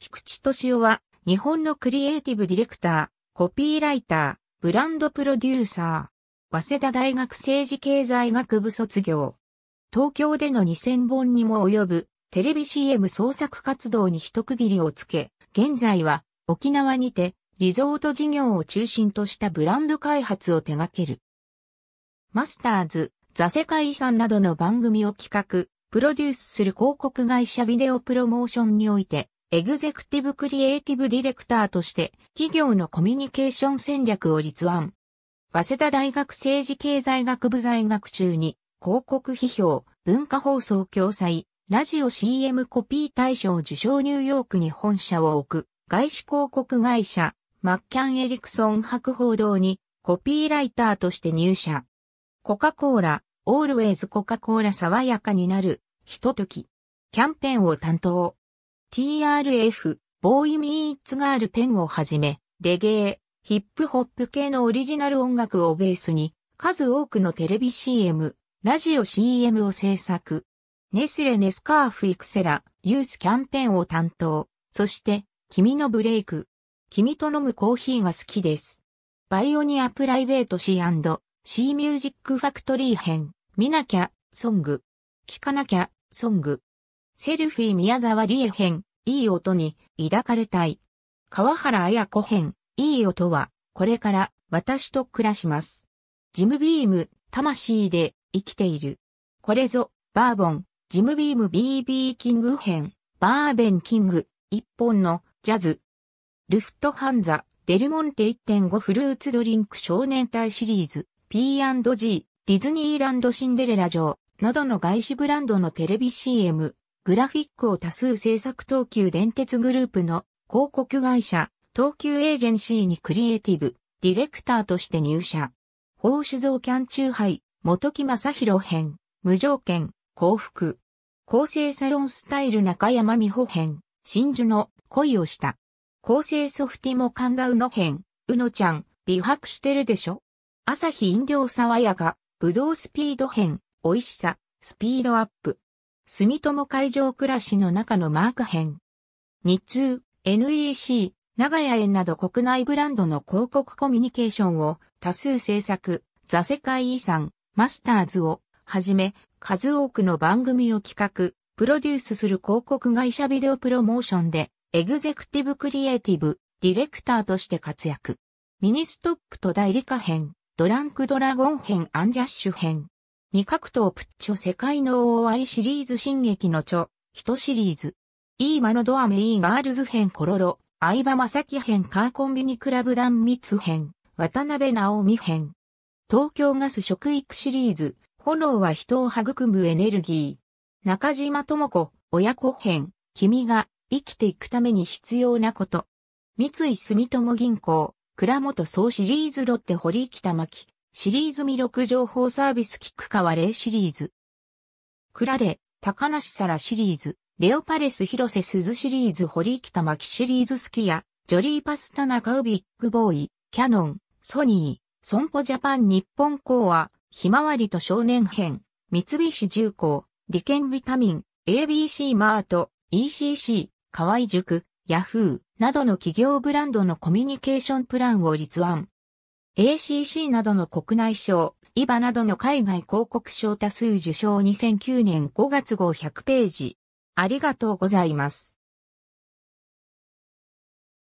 菊池敏夫は、日本のクリエイティブディレクター、コピーライター、ブランドプロデューサー。早稲田大学政治経済学部卒業。東京での2000本にも及ぶテレビ CM 創作活動に一区切りをつけ、現在は沖縄にてリゾート事業を中心としたブランド開発を手掛ける。マスターズ、ザ世界遺産などの番組を企画、プロデュースする広告会社ビデオプロモーションにおいて、エグゼクティブクリエイティブディレクターとして企業のコミュニケーション戦略を立案。早稲田大学政治経済学部在学中に広告批評、文化放送共催、ラジオ CM コピー大賞受賞ニューヨークに本社を置く外資広告会社マッキャンエリクソン博報堂にコピーライターとして入社。コカ・コーラ、オールウェイズコカ・コーラ爽やかになる、ひととき。キャンペーンを担当。TRF、ボーイミーツガールペンをはじめ、レゲエ、ヒップホップ系のオリジナル音楽をベースに、数多くのテレビ CM、ラジオ CM を制作。ネスレネスカーフイクセラ、ユースキャンペーンを担当。そして、君のブレイク。君と飲むコーヒーが好きです。バイオニアプライベート C&C ミュージックファクトリー編。見なきゃ、ソング。聞かなきゃ、ソング。セルフィー宮沢理恵編。いい音に抱かれたい。川原綾子編。いい音は、これから私と暮らします。ジムビーム、魂で生きている。これぞ、バーボン、ジムビーム BB キング編。バーベンキング、一本のジャズ。ルフトハンザ、デルモンテ1.5フルーツドリンク少年隊シリーズ、P&G、ディズニーランドシンデレラ城、などの外資ブランドのテレビ CM、グラフィックを多数制作東急電鉄グループの広告会社、東急エージェンシーにクリエイティブ、ディレクターとして入社。宝酒造キャンチューハイ、元木正宏編、無条件、幸福。構成サロンスタイル中山美穂編、真珠の恋をした。構成ソフティモ神田うの編、うのちゃん、美白してるでしょ？朝日飲料爽やか、ぶどうスピード編、美味しさ、スピードアップ。住友海上暮らしの中のマーク編。日通、NEC、永谷園など国内ブランドの広告コミュニケーションを多数制作、ザ世界遺産、マスターズをはじめ数多くの番組を企画、プロデュースする広告会社ビデオプロモーションでエグゼクティブクリエイティブ、ディレクターとして活躍。ミニストップと代理化編、ドランクドラゴン編アンジャッシュ編。二角島プッチョ世界の終わりシリーズ進撃の著、一シリーズ。イーマのドアメイーガールズ編コロロ、相葉正樹編カーコンビニクラブ断密編、渡辺直美編。東京ガス食育シリーズ、炎は人を育むエネルギー。中島智子、親子編、君が生きていくために必要なこと。三井住友銀行、倉本総シリーズロッテ堀北巻、シリーズ魅力情報サービス菊川レイシリーズ。クラレ、高梨沙羅シリーズ、レオパレス広瀬鈴シリーズ堀北巻シリーズスキヤ、ジョリーパスタナカウビッグボーイ、キャノン、ソニー、ソンポジャパン日本コア、ひまわりと少年編、三菱重工、リケンビタミン、ABC マート、ECC、河合塾、ヤフー。などの企業ブランドのコミュニケーションプランを立案。ACC などの国内賞、イバなどの海外広告賞多数受賞2009年5月号100ページ。ありがとうございます。